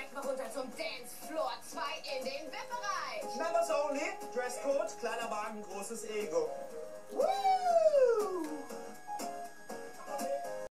direkt mal runter zum Dance Floor 2 in den VIP-Bereich. Members only, Dresscode, kleiner Wagen, großes Ego.